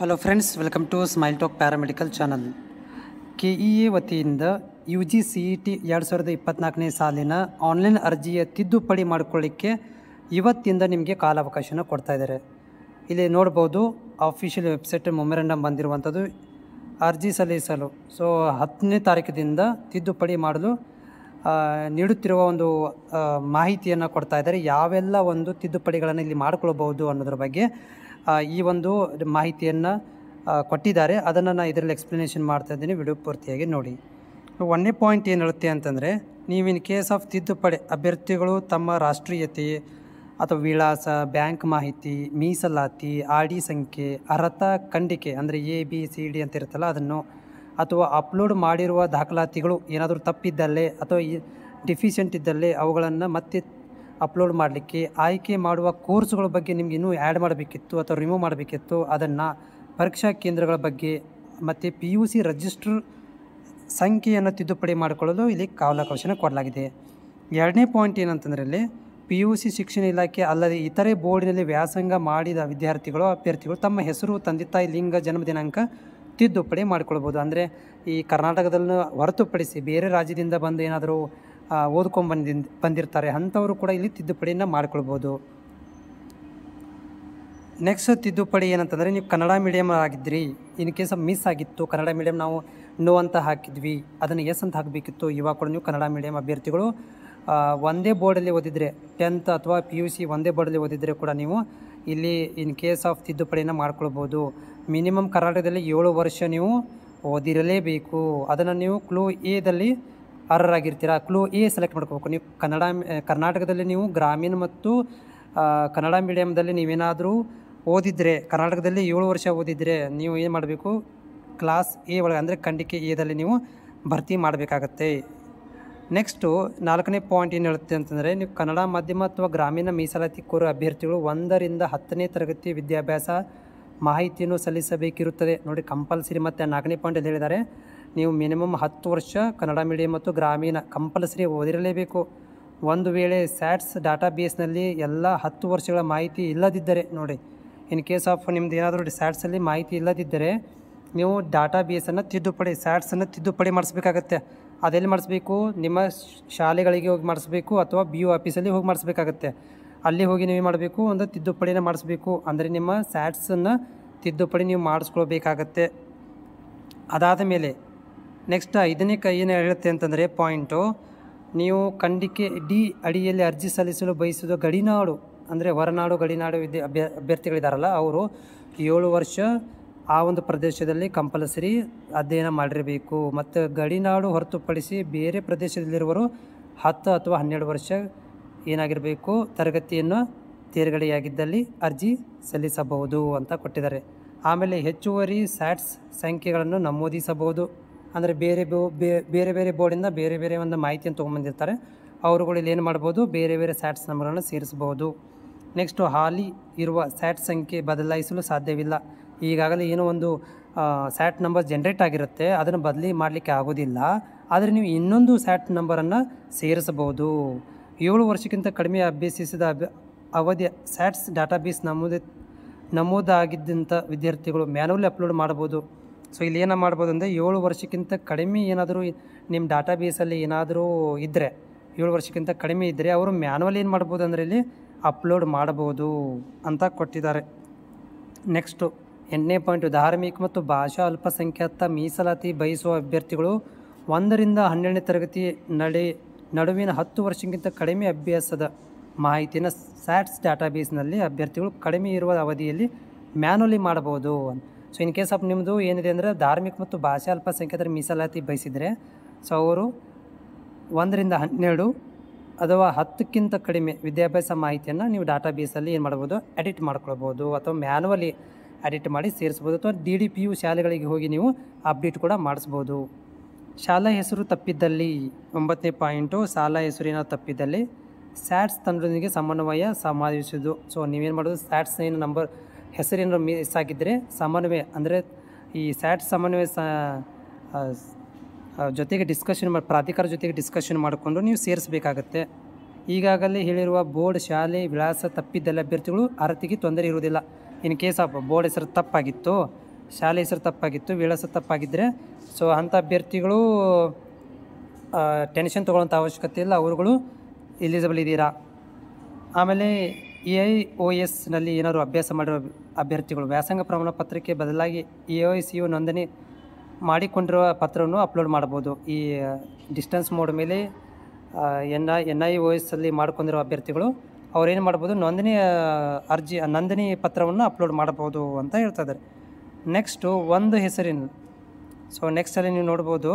Hello friends welcome to smile talk paramedical channel K E A ವತಿಯಿಂದ U G C E T ಎರಡು ಸಾವಿರದ ಇಪ್ಪತ್ತ್ನಾಲ್ಕನೇ ಸಾಲಿನ online ಅರ್ಜಿಯ ತಿದ್ದುಪಡಿ ಮಾಡಿಕೊಳ್ಳಿಕ್ಕೆ ಇವತ್ತಿಂದ ನಿಮಗೆ ಕಾಲಾವಕಾಶನ ಕೊಡ್ತಾ ಇದ್ದಾರೆ. ಇಲ್ಲಿ ನೋಡ್ಬೋದು ಅಫಿಷಿಯಲ್ ವೆಬ್ಸೈಟ್ ಮೊಮೆರಂಡಮ್ ಬಂದಿರುವಂಥದ್ದು ಅರ್ಜಿ ಸಲ್ಲಿಸಲು. ಸೊ ಹತ್ತನೇ ತಾರೀಕಿನಿಂದ ತಿದ್ದುಪಡಿ ಮಾಡಲು ನೀಡುತ್ತಿರುವ ಒಂದು ಮಾಹಿತಿಯನ್ನು ಕೊಡ್ತಾ ಇದ್ದಾರೆ. ಯಾವೆಲ್ಲ ಒಂದು ತಿದ್ದುಪಡಿಗಳನ್ನು ಇಲ್ಲಿ ಮಾಡಿಕೊಳ್ಬಹುದು ಅನ್ನೋದ್ರ ಬಗ್ಗೆ ಈ ಒಂದು ಮಾಹಿತಿಯನ್ನು ಕೊಟ್ಟಿದ್ದಾರೆ. ಅದನ್ನು ನಾನು ಇದರಲ್ಲಿ ಎಕ್ಸ್ಪ್ಲನೇಷನ್ ಮಾಡ್ತಾ ಇದ್ದೀನಿ. ವಿಡಿಯೋ ಪೂರ್ತಿಯಾಗಿ ನೋಡಿ. ಒಂದನೇ ಪಾಯಿಂಟ್ ಏನು ಹೇಳುತ್ತೆ ಅಂತಂದರೆ, ನೀವು ಇನ್ ಕೇಸ್ ಆಫ್ ತಿದ್ದುಪಡಿ ಅಭ್ಯರ್ಥಿಗಳು ತಮ್ಮ ರಾಷ್ಟ್ರೀಯತೆ ಅಥವಾ ವಿಳಾಸ, ಬ್ಯಾಂಕ್ ಮಾಹಿತಿ, ಮೀಸಲಾತಿ, ಆರ್ ಡಿ ಸಂಖ್ಯೆ, ಅರ್ಹತಾ ಖಂಡಿಕೆ ಅಂದರೆ ಎ ಬಿ ಸಿ ಡಿ ಅಂತ ಇರುತ್ತಲ್ಲ, ಅದನ್ನು ಅಥವಾ ಅಪ್ಲೋಡ್ ಮಾಡಿರುವ ದಾಖಲಾತಿಗಳು ಏನಾದರೂ ತಪ್ಪಿದ್ದಲ್ಲಿ ಅಥವಾ ಡಿಫಿಷಿಯೆಂಟ್ ಇದ್ದಲ್ಲಿ ಅವುಗಳನ್ನು ಮತ್ತೆ ಅಪ್ಲೋಡ್ ಮಾಡಲಿಕ್ಕೆ ಆಯ್ಕೆ ಮಾಡುವ ಕೋರ್ಸ್ಗಳ ಬಗ್ಗೆ ನಿಮ್ಗೆ ಇನ್ನೂ ಆ್ಯಡ್ ಮಾಡಬೇಕಿತ್ತು ಅಥವಾ ರಿಮೂವ್ ಮಾಡಬೇಕಿತ್ತು, ಅದನ್ನು ಪರೀಕ್ಷಾ ಕೇಂದ್ರಗಳ ಬಗ್ಗೆ ಮತ್ತು ಪಿ ಯು ಸಿ ರಿಜಿಸ್ಟ್ರ್ ಸಂಖ್ಯೆಯನ್ನು ತಿದ್ದುಪಡಿ ಮಾಡಿಕೊಳ್ಳಲು ಇಲ್ಲಿ ಕಾಲಾವಕಾಶನ ಕೊಡಲಾಗಿದೆ. ಎರಡನೇ ಪಾಯಿಂಟ್ ಏನಂತಂದರೆ ಇಲ್ಲಿ ಪಿ ಯು ಸಿ ಶಿಕ್ಷಣ ಇಲಾಖೆ ಅಲ್ಲದೆ ಇತರೆ ಬೋರ್ಡಿನಲ್ಲಿ ವ್ಯಾಸಂಗ ಮಾಡಿದ ವಿದ್ಯಾರ್ಥಿಗಳು, ಅಭ್ಯರ್ಥಿಗಳು ತಮ್ಮ ಹೆಸರು, ತಂದೆ ತಾಯಿ, ಲಿಂಗ, ಜನ್ಮ ದಿನಾಂಕ ತಿದ್ದುಪಡಿ ಮಾಡ್ಕೊಳ್ಬೋದು. ಅಂದರೆ ಈ ಕರ್ನಾಟಕದಲ್ಲೂ ಹೊರತುಪಡಿಸಿ ಬೇರೆ ರಾಜ್ಯದಿಂದ ಬಂದು ಏನಾದರೂ ಓದ್ಕೊಂಡು ಬಂದಿ ಬಂದಿರ್ತಾರೆ ಅಂಥವರು ಕೂಡ ಇಲ್ಲಿ ತಿದ್ದುಪಡಿಯನ್ನು ಮಾಡ್ಕೊಳ್ಬೋದು. ನೆಕ್ಸ್ಟ್ ತಿದ್ದುಪಡಿ ಏನಂತಂದರೆ ನೀವು ಕನ್ನಡ ಮೀಡಿಯಮ್ ಆಗಿದ್ರಿ, ಇನ್ ಕೇಸ್ ಮಿಸ್ ಆಗಿತ್ತು, ಕನ್ನಡ ಮೀಡಿಯಮ್ ನಾವು ನೋ ಅಂತ ಹಾಕಿದ್ವಿ, ಅದನ್ನು ಎಸ್ ಅಂತ ಹಾಕಬೇಕಿತ್ತು, ಇವಾಗ ಕೂಡ ನೀವು ಕನ್ನಡ ಮೀಡಿಯಮ್ ಅಭ್ಯರ್ಥಿಗಳು ಒಂದೇ ಬೋರ್ಡಲ್ಲಿ ಓದಿದರೆ ಟೆಂತ್ ಅಥವಾ ಪಿ ಯು ಸಿ ಒಂದೇ ಬೋರ್ಡಲ್ಲಿ ಓದಿದರೆ ಕೂಡ ನೀವು ಇಲ್ಲಿ ಇನ್ ಕೇಸ್ ಆಫ್ ತಿದ್ದುಪಡಿಯನ್ನು ಮಾಡ್ಕೊಳ್ಬೋದು. ಮಿನಿಮಮ್ ಕರ್ನಾಟಕದಲ್ಲಿ ಏಳು ವರ್ಷ ನೀವು ಓದಿರಲೇಬೇಕು. ಅದನ್ನು ನೀವು ಕ್ಲೂ ಎದಲ್ಲಿ ಅರ್ಹರಾಗಿರ್ತೀರ? ಕ್ಲೂ ಎ ಸೆಲೆಕ್ಟ್ ಮಾಡ್ಕೋಬೇಕು. ನೀವು ಕನ್ನಡ, ಕರ್ನಾಟಕದಲ್ಲಿ ನೀವು ಗ್ರಾಮೀಣ ಮತ್ತು ಕನ್ನಡ ಮೀಡಿಯಮ್ದಲ್ಲಿ ನೀವೇನಾದರೂ ಓದಿದರೆ, ಕರ್ನಾಟಕದಲ್ಲಿ ಏಳು ವರ್ಷ ಓದಿದರೆ ನೀವು ಏನು ಮಾಡಬೇಕು? ಕ್ಲಾಸ್ ಎ ಒಳಗೆ, ಅಂದರೆ ಖಂಡಿಕೆ ಎದಲ್ಲಿ ನೀವು ಭರ್ತಿ ಮಾಡಬೇಕಾಗತ್ತೆ. ನೆಕ್ಸ್ಟು ನಾಲ್ಕನೇ ಪಾಯಿಂಟ್ ಏನು ಹೇಳುತ್ತೆ ಅಂತಂದರೆ, ನೀವು ಕನ್ನಡ ಮಾಧ್ಯಮ ಅಥವಾ ಗ್ರಾಮೀಣ ಮೀಸಲಾತಿ ಕೋರು ಅಭ್ಯರ್ಥಿಗಳು ಒಂದರಿಂದ ಹತ್ತನೇ ತರಗತಿ ವಿದ್ಯಾಭ್ಯಾಸ ಮಾಹಿತಿಯನ್ನು ಸಲ್ಲಿಸಬೇಕಿರುತ್ತದೆ. ನೋಡಿ, ಕಂಪಲ್ಸರಿ ಮತ್ತು ನಾಲ್ಕನೇ ಪಾಯಿಂಟಲ್ಲಿ ಹೇಳಿದ್ದಾರೆ. ನೀವು ಮಿನಿಮಮ್ ಹತ್ತು ವರ್ಷ ಕನ್ನಡ ಮೀಡಿಯಂ ಮತ್ತು ಗ್ರಾಮೀಣ ಕಂಪಲ್ಸರಿ ಓದಿರಲೇಬೇಕು. ಒಂದು ವೇಳೆ ಸ್ಯಾಟ್ಸ್ ಡಾಟಾ ಬೇಸ್ನಲ್ಲಿ ಎಲ್ಲ ಹತ್ತು ವರ್ಷಗಳ ಮಾಹಿತಿ ಇಲ್ಲದಿದ್ದರೆ, ನೋಡಿ, ಇನ್ ಕೇಸ್ ಆಫ್ ನಿಮ್ದು ಏನಾದರೂ ಸ್ಯಾಟ್ಸಲ್ಲಿ ಮಾಹಿತಿ ಇಲ್ಲದಿದ್ದರೆ, ನೀವು ಡಾಟಾ ಬೇಸನ್ನು ತಿದ್ದುಪಡಿ, ಸ್ಯಾಟ್ಸನ್ನು ತಿದ್ದುಪಡಿ ಮಾಡಿಸ್ಬೇಕಾಗತ್ತೆ. ಅದೆಲ್ಲಿ ಮಾಡಿಸ್ಬೇಕು? ನಿಮ್ಮ ಶಾಲೆಗಳಿಗೆ ಹೋಗಿ ಮಾಡಿಸ್ಬೇಕು ಅಥವಾ ಬಿ ಯು ಆಫೀಸಲ್ಲಿ ಹೋಗಿ ಮಾಡಿಸ್ಬೇಕಾಗತ್ತೆ. ಅಲ್ಲಿ ಹೋಗಿ ನೀವು ಮಾಡಬೇಕು ಒಂದು ತಿದ್ದುಪಡಿನ ಮಾಡಿಸ್ಬೇಕು. ಅಂದರೆ ನಿಮ್ಮ ಸ್ಯಾಟ್ಸನ್ನು ತಿದ್ದುಪಡಿ ನೀವು ಮಾಡಿಸ್ಕೊಳ್ಬೇಕಾಗತ್ತೆ. ಅದಾದ ಮೇಲೆ ನೆಕ್ಸ್ಟ್ ಐದನೇ ಕೈ ಏನು ಹೇಳುತ್ತೆ ಅಂತಂದರೆ ಪಾಯಿಂಟು ನೀವು ಖಂಡಿಕೆ ಡಿ ಅಡಿಯಲ್ಲಿ ಅರ್ಜಿ ಸಲ್ಲಿಸಲು ಬಯಸಿದ ಗಡಿನಾಡು, ಅಂದರೆ ಹೊರನಾಡು, ಗಡಿನಾಡು ವಿದ್ಯೆ, ಅಭ್ಯ, ಅಭ್ಯರ್ಥಿಗಳಿದಾರಲ್ಲ ಅವರು, ಏಳು ವರ್ಷ ಆ ಒಂದು ಪ್ರದೇಶದಲ್ಲಿ ಕಂಪಲ್ಸರಿ ಅಧ್ಯಯನ ಮಾಡಿರಬೇಕು. ಮತ್ತು ಗಡಿನಾಡು ಹೊರತುಪಡಿಸಿ ಬೇರೆ ಪ್ರದೇಶದಲ್ಲಿರುವರು ಹತ್ತು ಅಥವಾ ಹನ್ನೆರಡು ವರ್ಷ ಏನಾಗಿರಬೇಕು? ತರಗತಿಯನ್ನು ತೇರ್ಗಡೆಯಾಗಿದ್ದಲ್ಲಿ ಅರ್ಜಿ ಸಲ್ಲಿಸಬಹುದು ಅಂತ ಕೊಟ್ಟಿದ್ದಾರೆ. ಆಮೇಲೆ ಹೆಚ್ಚುವರಿ ಸ್ಯಾಟ್ಸ್ ಸಂಖ್ಯೆಗಳನ್ನು ನಮೂದಿಸಬಹುದು. ಅಂದರೆ ಬೇರೆ ಬೇರೆ ಬೇರೆ ಬೋರ್ಡಿಂದ ಬೇರೆ ಬೇರೆ ಒಂದು ಮಾಹಿತಿಯನ್ನು ತೊಗೊಂಬಂದಿರ್ತಾರೆ ಅವರುಗಳು ಇಲ್ಲಿ ಏನು ಮಾಡ್ಬೋದು? ಬೇರೆ ಬೇರೆ ಸ್ಯಾಟ್ಸ್ ನಂಬರ್ಗಳನ್ನು ಸೇರಿಸಬಹುದು. ನೆಕ್ಸ್ಟು ಹಾಲಿ ಇರುವ ಸ್ಯಾಟ್ ಸಂಖ್ಯೆ ಬದಲಾಯಿಸಲು ಸಾಧ್ಯವಿಲ್ಲ. ಈಗಾಗಲೇ ಏನೋ ಒಂದು ಸ್ಯಾಟ್ ನಂಬರ್ ಜನ್ರೇಟ್ ಆಗಿರುತ್ತೆ. ಅದನ್ನು ಬದಲಿ ಮಾಡಲಿಕ್ಕೆ ಆಗೋದಿಲ್ಲ. ಆದರೆ ನೀವು ಇನ್ನೊಂದು ಸ್ಯಾಟ್ ನಂಬರನ್ನು ಸೇರಿಸಬಹುದು. ಏಳು ವರ್ಷಕ್ಕಿಂತ ಕಡಿಮೆ ಅಭ್ಯಸಿಸಿದ ಅಭ್ಯ ಅವಧಿಯ ಸ್ಯಾಟ್ಸ್ ಡಾಟಾಬೇಸ್ ನಮೂದಿ, ನಮೂದಾಗಿದ್ದಂಥ ವಿದ್ಯಾರ್ಥಿಗಳು ಮ್ಯಾನುವಲಿ ಅಪ್ಲೋಡ್ ಮಾಡ್ಬೋದು. ಸೊ, ಇಲ್ಲಿ ಏನು ಮಾಡ್ಬೋದು ಅಂದರೆ ಏಳು ವರ್ಷಕ್ಕಿಂತ ಕಡಿಮೆ ಏನಾದರೂ ನಿಮ್ಮ ಡಾಟಾಬೇಸಲ್ಲಿ ಏನಾದರೂ ಇದ್ದರೆ ಏಳು ವರ್ಷಕ್ಕಿಂತ ಕಡಿಮೆ ಇದ್ದರೆ ಅವರು ಮ್ಯಾನುವಲ್ ಏನು ಮಾಡ್ಬೋದು ಅಂದರೆ ಇಲ್ಲಿ ಅಪ್ಲೋಡ್ ಮಾಡ್ಬೋದು ಅಂತ ಕೊಟ್ಟಿದ್ದಾರೆ. ನೆಕ್ಸ್ಟು, ಎಂಟನೇ ಪಾಯಿಂಟು, ಧಾರ್ಮಿಕ ಮತ್ತು ಭಾಷಾ ಅಲ್ಪಸಂಖ್ಯಾತ ಮೀಸಲಾತಿ ಬಯಸುವ ಅಭ್ಯರ್ಥಿಗಳು ಒಂದರಿಂದ ಹನ್ನೆರಡನೇ ತರಗತಿ ನಡೆ ನಡುವಿನ ಹತ್ತು ವರ್ಷಕ್ಕಿಂತ ಕಡಿಮೆ ಅಭ್ಯಾಸದ ಮಾಹಿತಿನ ಸ್ಯಾಟ್ಸ್ ಡಾಟಾಬೇಸ್ನಲ್ಲಿ ಅಭ್ಯರ್ಥಿಗಳು ಕಡಿಮೆ ಇರುವ ಅವಧಿಯಲ್ಲಿ ಮ್ಯಾನುವಲಿ ಮಾಡಬಹುದು ಸೊ ಇನ್ ಕೇಸ್ ಆಫ್ ನಿಮ್ಮದು ಏನಿದೆ ಅಂದರೆ ಧಾರ್ಮಿಕ ಮತ್ತು ಭಾಷಾ ಅಲ್ಪಸಂಖ್ಯಾತರ ಮೀಸಲಾತಿ ಬಯಸಿದರೆ ಸೊ ಅವರು ಒಂದರಿಂದ ಹನ್ನೆರಡು ಅಥವಾ ಹತ್ತಕ್ಕಿಂತ ಕಡಿಮೆ ವಿದ್ಯಾಭ್ಯಾಸ ಮಾಹಿತಿಯನ್ನು ನೀವು ಡಾಟಾ ಬೇಸಲ್ಲಿ ಏನು ಮಾಡ್ಬೋದು ಎಡಿಟ್ ಮಾಡ್ಕೊಳ್ಬೋದು ಅಥವಾ ಮ್ಯಾನುವಲಿ ಎಡಿಟ್ ಮಾಡಿ ಸೇರಿಸ್ಬೋದು ಅಥವಾ ಡಿ ಡಿ ಪಿ ಯು ಶಾಲೆಗಳಿಗೆ ಹೋಗಿ ನೀವು ಅಪ್ಡೇಟ್ ಕೂಡ ಮಾಡಿಸ್ಬೋದು ಶಾಲಾ ಹೆಸರು ತಪ್ಪಿದ್ದಲ್ಲಿ ಒಂಬತ್ತನೇ ಪಾಯಿಂಟು, ಶಾಲಾ ಹೆಸರಿನ ತಪ್ಪಿದ್ದಲ್ಲಿ ಸ್ಯಾಟ್ಸ್ ತಂಡದೊಂದಿಗೆ ಸಮನ್ವಯ ಸಮಾಧಿಸುವುದು ಸೊ ನೀವೇನು ಮಾಡೋದು? ಸ್ಯಾಟ್ಸ್ ಏನು ನಂಬರ್ ಹೆಸರೇನಾದ್ರು ಮಿಸ್ ಆಗಿದ್ದರೆ ಸಮನ್ವಯ, ಅಂದರೆ ಈ ಸ್ಯಾಟ್ಸ್ ಸಮನ್ವಯ ಸ ಜೊತೆಗೆ ಡಿಸ್ಕಷನ್ ಮಾಡಿ ಪ್ರಾಧಿಕಾರ ಜೊತೆಗೆ ಡಿಸ್ಕಷನ್ ಮಾಡಿಕೊಂಡು ನೀವು ಸೇರಿಸಬೇಕಾಗತ್ತೆ. ಈಗಾಗಲೇ ಹೇಳಿರುವ ಬೋರ್ಡ್ ಶಾಲೆ ವಿಳಾಸ ತಪ್ಪಿದ್ದಲ್ಲಿ ಅಭ್ಯರ್ಥಿಗಳು ಆರತಿಗೆ ತೊಂದರೆ ಇರುವುದಿಲ್ಲ. ಇನ್ ಕೇಸ್ ಆಫ್ ಬೋರ್ಡ್ ಹೆಸರು ತಪ್ಪಾಗಿತ್ತು, ಶಾಲೆ ಹೆಸರು ತಪ್ಪಾಗಿತ್ತು, ವಿಳಾಸ ತಪ್ಪಾಗಿದ್ದರೆ ಸೊ ಅಂಥ ಅಭ್ಯರ್ಥಿಗಳು ಟೆನ್ಷನ್ ತೊಗೊಳ್ಳೋಂಥ ಅವಶ್ಯಕತೆ ಇಲ್ಲ. ಅವರುಗಳು ಎಲಿಜಿಬಲ್ ಇದ್ದೀರಾ? ಆಮೇಲೆ ಎ ಐ ಒ ಎಸ್ನಲ್ಲಿ ಏನಾದರೂ ಅಭ್ಯಾಸ ಮಾಡಿರೋ ಅಭ್ಯರ್ಥಿಗಳು, ವ್ಯಾಸಂಗ ಪ್ರಮಾಣ ಪತ್ರಕ್ಕೆ ಬದಲಾಗಿ ಎ ಒ ಎಸ್ ಯು ನೋಂದಣಿ ಮಾಡಿಕೊಂಡಿರುವ ಪತ್ರವನ್ನು ಅಪ್ಲೋಡ್ ಮಾಡ್ಬೋದು. ಈ ಡಿಸ್ಟೆನ್ಸ್ ಮೋಡ್ ಮೇಲೆ N I N I O S ಅಲ್ಲಿ ಮಾಡ್ಕೊಂಡಿರೋ ಅಭ್ಯರ್ಥಿಗಳು, ಅವರೇನು ಮಾಡ್ಬೋದು, ನೋಂದಣಿ ಅರ್ಜಿ, ನೋಂದಣಿ ಪತ್ರವನ್ನು ಅಪ್ಲೋಡ್ ಮಾಡ್ಬೋದು ಅಂತ ಹೇಳ್ತಾ ಇದ್ದಾರೆ. ನೆಕ್ಸ್ಟು ಒಂದು ಹೆಸರಿನ ಸೊ ನೆಕ್ಸ್ಟಲ್ಲಿ ನೀವು ನೋಡ್ಬೋದು.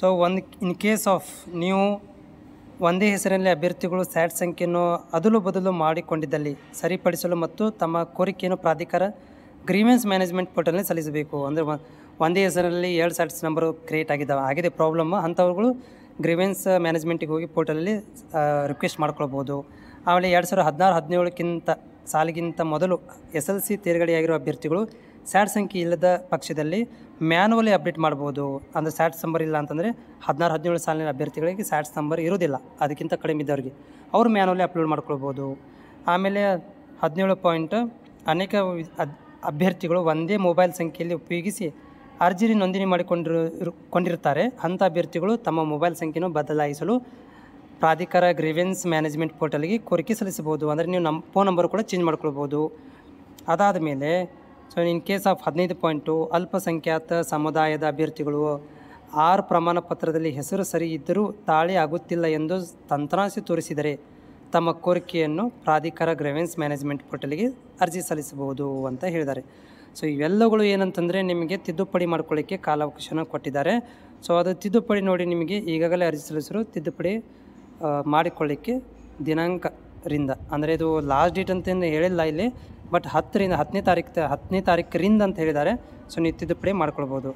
ಸೊ ಒಂದು ಇನ್ ಕೇಸ್ ಆಫ್ ನೀವು ಒಂದೇ ಹೆಸರಿನಲ್ಲಿ ಅಭ್ಯರ್ಥಿಗಳು, ಸ್ಯಾಟ್ ಸಂಖ್ಯೆಯನ್ನು ಅದಲು ಬದಲು ಮಾಡಿಕೊಂಡಿದ್ದಲ್ಲಿ ಸರಿಪಡಿಸಲು ಮತ್ತು ತಮ್ಮ ಕೋರಿಕೆಯನ್ನು ಪ್ರಾಧಿಕಾರ ಗ್ರೀವೆನ್ಸ್ ಮ್ಯಾನೇಜ್ಮೆಂಟ್ ಪೋರ್ಟಲ್ನಲ್ಲಿ ಸಲ್ಲಿಸಬೇಕು. ಅಂದರೆ ಒಂದೇ ಹೆಸರಲ್ಲಿ ಎರಡು ಸ್ಯಾಟ್ಸ್ ನಂಬರು ಕ್ರಿಯೇಟ್ ಆಗಿದ್ದಾವೆ. ಆಗಿದೆ ಪ್ರಾಬ್ಲಮ್ ಅಂಥವ್ರುಗಳು ಗ್ರೀವೆನ್ಸ್ ಮ್ಯಾನೇಜ್ಮೆಂಟಿಗೆ ಹೋಗಿ ಪೋರ್ಟಲಲ್ಲಿ ರಿಕ್ವೆಸ್ಟ್ ಮಾಡ್ಕೊಳ್ಬೋದು. ಆಮೇಲೆ ಎರಡು ಸಾವಿರದ ಹದಿನಾರು, ಹದಿನೇಳಕ್ಕಿಂತ ಸಾಲಿಗಿಂತ ಮೊದಲು ಎಸ್ ಎಲ್ ಸಿ ತೇರ್ಗಡೆಯಾಗಿರೋ ಅಭ್ಯರ್ಥಿಗಳು ಸ್ಯಾಟ್ ಸಂಖ್ಯೆ ಇಲ್ಲದ ಪಕ್ಷದಲ್ಲಿ ಮ್ಯಾನುವಲಿ ಅಪ್ಡೇಟ್ ಮಾಡ್ಬೋದು. ಅಂದರೆ ಸ್ಯಾಟ್ಸ್ ನಂಬರ್ ಇಲ್ಲ ಅಂತಂದರೆ ಹದಿನಾರು, ಹದಿನೇಳು ಸಾಲಿನ ಅಭ್ಯರ್ಥಿಗಳಿಗೆ ಸ್ಯಾಟ್ಸ್ ನಂಬರ್ ಇರೋದಿಲ್ಲ ಅದಕ್ಕಿಂತ ಕಡಿಮೆ ಇದ್ದವ್ರಿಗೆ. ಅವರು ಮ್ಯಾನುವಲಿ ಅಪ್ಲೋಡ್ ಮಾಡ್ಕೊಳ್ಬೋದು. ಆಮೇಲೆ ಹದಿನೇಳು ಪಾಯಿಂಟ್ ಅನೇಕ ಅಭ್ಯರ್ಥಿಗಳು ಒಂದೇ ಮೊಬೈಲ್ ಸಂಖ್ಯೆಯಲ್ಲಿ ಉಪಯೋಗಿಸಿ ಅರ್ಜಿ ನೋಂದಣಿ ಮಾಡಿಕೊಂಡಿರು ಕೊಂಡಿರ್ತಾರೆ ಅಂಥ ಅಭ್ಯರ್ಥಿಗಳು ತಮ್ಮ ಮೊಬೈಲ್ ಸಂಖ್ಯೆಯನ್ನು ಬದಲಾಯಿಸಲು ಪ್ರಾಧಿಕಾರ ಗ್ರೀವೆನ್ಸ್ ಮ್ಯಾನೇಜ್ಮೆಂಟ್ ಪೋರ್ಟಲ್ಗೆ ಕೋರಿಕೆ ಸಲ್ಲಿಸಬಹುದು. ಅಂದರೆ ನೀವು ನಮ್ಮ ಫೋನ್ ನಂಬರ್ ಕೂಡ ಚೇಂಜ್ ಮಾಡ್ಕೊಳ್ಬೋದು. ಅದಾದ ಮೇಲೆ ಸೊ ಇನ್ ಕೇಸ್ ಆಫ್ ಹದಿನೈದು ಪಾಯಿಂಟು ಅಲ್ಪಸಂಖ್ಯಾತ ಸಮುದಾಯದ ಅಭ್ಯರ್ಥಿಗಳು, ಆರ್ ಪ್ರಮಾಣ ಪತ್ರದಲ್ಲಿ ಹೆಸರು ಸರಿ ಇದ್ದರೂ ತಾಳೆ ಆಗುತ್ತಿಲ್ಲ ಎಂದು ತಂತ್ರಾಂಶ ತೋರಿಸಿದರೆ ತಮ್ಮ ಕೋರಿಕೆಯನ್ನು ಪ್ರಾಧಿಕಾರ ಗ್ರೆವೆನ್ಸ್ ಮ್ಯಾನೇಜ್ಮೆಂಟ್ ಪೋರ್ಟಲ್ಗೆ ಅರ್ಜಿ ಸಲ್ಲಿಸಬಹುದು ಅಂತ ಹೇಳಿದ್ದಾರೆ. ಸೊ ಇವೆಲ್ಲಗಳು ಏನಂತಂದರೆ ನಿಮಗೆ ತಿದ್ದುಪಡಿ ಮಾಡ್ಕೊಳ್ಳಿಕ್ಕೆ ಕಾಲಾವಕಾಶನ ಕೊಟ್ಟಿದ್ದಾರೆ. ಸೊ ಅದು ತಿದ್ದುಪಡಿ ನೋಡಿ ನಿಮಗೆ ಈಗಾಗಲೇ ಅರ್ಜಿ ಸಲ್ಲಿಸಲು ತಿದ್ದುಪಡಿ ಮಾಡಿಕೊಳ್ಳಿಕ್ಕೆ ದಿನಾಂಕರಿಂದ, ಅಂದರೆ ಇದು ಲಾಸ್ಟ್ ಡೇಟ್ ಅಂತ ಹೇಳಿಲ್ಲ ಇಲ್ಲಿ ಬಟ್ ಹತ್ತರಿಂದ ಹತ್ತನೇ ತಾರೀಕು ಹತ್ತನೇ ತಾರೀಕರಿಂದ ಅಂತ ಹೇಳಿದ್ದಾರೆ. ಸೊ ನೀವು ತಿದ್ದುಪಡಿ ಮಾಡ್ಕೊಳ್ಬೋದು.